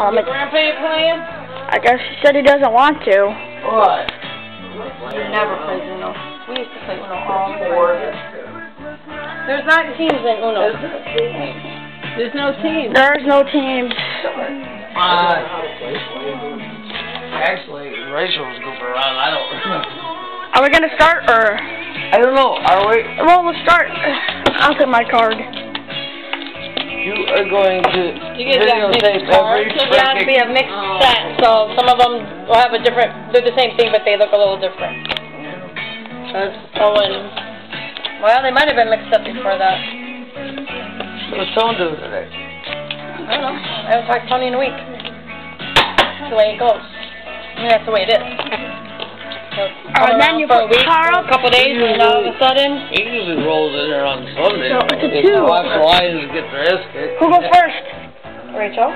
Um, Your grandpa ain't playing? I guess he said he doesn't want to. What? We never played Uno. We used to play Uno all the time. There's not teams in Uno. There's no teams. There's no teams. Uh, actually, Rachel was goofing around. I don't remember. Are we gonna start or? I don't know. Are we? Well, let's start. I'll take my card. Are going to You get that videotape every have freaking... mixed sets, so some of them will have a different, they're the same thing, but they look a little different. Cause Owen, well, they might have been mixed up before that. What's Tone doing today? I don't know. I haven't talked to Tony in a week. That's the way it goes. I mean, that's the way it is. He'll Uh, then you for a put week, car for a up. couple days, and all of a sudden, He usually rolls in there on Sunday. So, it's a He two. Watch the Lions get dressed. Who goes first? Rachel.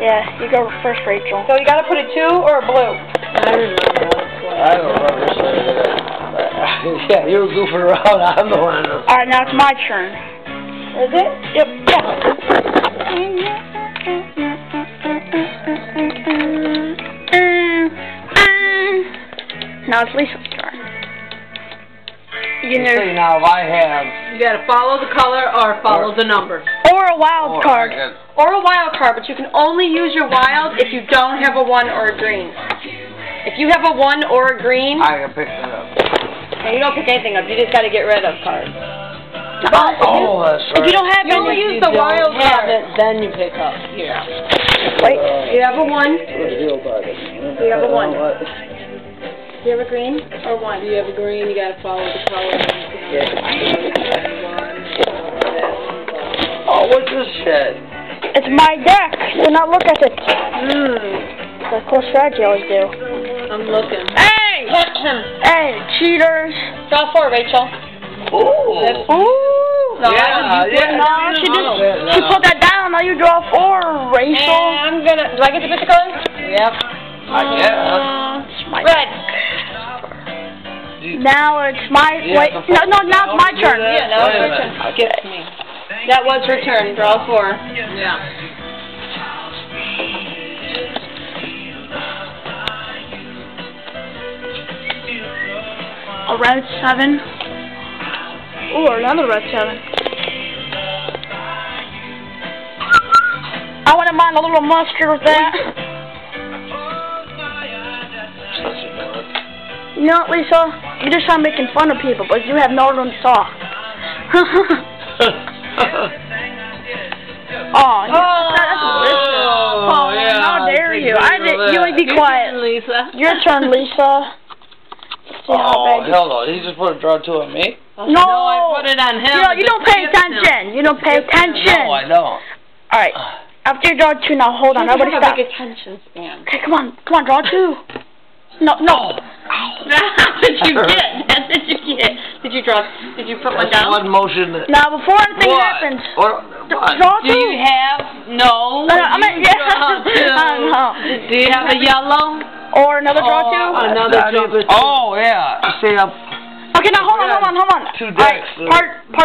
Yeah, you go first, Rachel. So you gotta put a two or a blue. I remember. I don't remember saying that. yeah, you were goofing around. I'm the one. that- All right, now it's my turn. Is it? Yep. Yeah. Now it's Lisa's turn. You See, know, now if I have... You gotta follow the color or follow the number. or a wild oh, card. Or a wild card, but you can only use your wild if you don't have a one or a green. If you have a one or a green, I can pick that up. and you don't pick anything up, you just gotta get rid of cards. Oh, that's right. If you don't have You only any, use the wild card. then you pick up. Here. wait. You have a one, you have a one. Do you have a green or one? Do you have a green, you gotta follow the color. Oh, what's this shit? It's my deck. Do not look at it. Hmm. Like cool strategy I always do. I'm looking. Hey! Hey, cheaters. Draw four, Rachel. Ooh. Ooh. No, Yeah, I yeah. No, she just she no. put that down. Now you draw four, And Rachel. I'm gonna. Do I get to pick the color? Yep. I guess. Uh, red. You- Now it's my You wait. have No, no, put- now it's my turn. that? Yeah, now Wait it's a your turn. Give it me. That was her turn. Draw four. Yeah. A red seven. Ooh, another red seven. I wouldn't mind a little mustard with that. You know what, Lisa? You just are making fun of people, but you have northern sauce. oh, that's delicious. Oh, yeah. How dare you? I pictures did. You that. would be quiet. Lisa. Your turn, Lisa. Let's see Oh, hell no. He just put a draw two on me? No, No, I put it on him. You, know, you don't pay attention. You don't pay attention. No, I don't. All right. After you draw two, now hold on. Nobody have stop. a big attention span. Okay, come on. Come on, draw two. No, no. Oh. What did you get? What did you get? Did you draw? Did you put one That's down? one motion. Now, before anything What? happens, Or, d- what? draw Do you have no? No, no, I mean, You yeah. draw two. I know. Do you have a yellow? Or another draw Oh, two. Another draw. even- Oh, yeah. See, I'm Okay, now hold on, hold on, hold on. two All right, decks. so- part, part